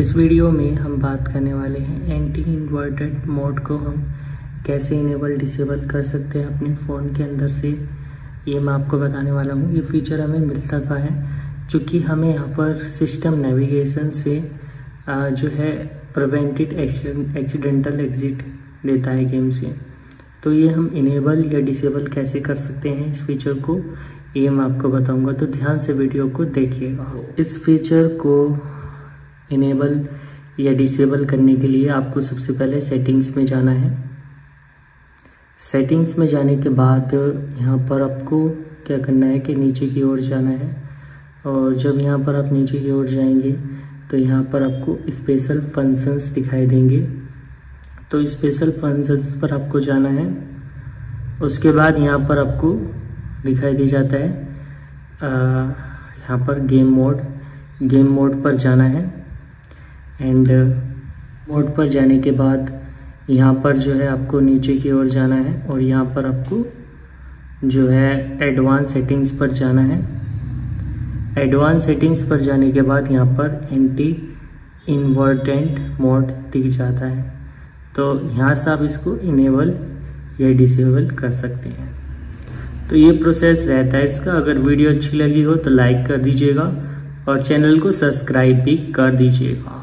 इस वीडियो में हम बात करने वाले हैं एंटी इन्वर्टेड मोड को हम कैसे इनेबल डिसेबल कर सकते हैं अपने फ़ोन के अंदर से। ये मैं आपको बताने वाला हूँ। ये फीचर हमें मिलता का है? चूँकि हमें यहाँ पर सिस्टम नेविगेशन से जो है प्रिवेंटेड एक्सीडेंटल एग्ज़िट देता है गेम से। तो ये हम इनेबल या डिसेबल कैसे कर सकते हैं इस फीचर को, ये मैं आपको बताऊँगा। तो ध्यान से वीडियो को देखिएगा। इस फीचर को इनेबल या डिसेबल करने के लिए आपको सबसे पहले सेटिंग्स में जाना है। सेटिंग्स में जाने के बाद यहाँ पर आपको क्या करना है कि नीचे की ओर जाना है। और जब यहाँ पर आप नीचे की ओर जाएँगे तो यहाँ पर आपको स्पेशल फ़ंक्शंस दिखाई देंगे। तो स्पेशल फ़ंक्शंस पर आपको जाना है। उसके बाद यहाँ पर आपको दिखाई दे जाता है यहाँ पर गेम मोड गेम मोड पर जाना है। एंड मोड पर जाने के बाद यहाँ पर जो है आपको नीचे की ओर जाना है और यहाँ पर आपको जो है एडवांस सेटिंग्स पर जाना है। एडवांस सेटिंग्स पर जाने के बाद यहाँ पर एंटी इन्वर्टेंट मोड दिख जाता है। तो यहाँ से आप इसको इनेबल या डिसेबल कर सकते हैं। तो ये प्रोसेस रहता है इसका। अगर वीडियो अच्छी लगी हो तो लाइक कर दीजिएगा और चैनल को सब्सक्राइब भी कर दीजिएगा।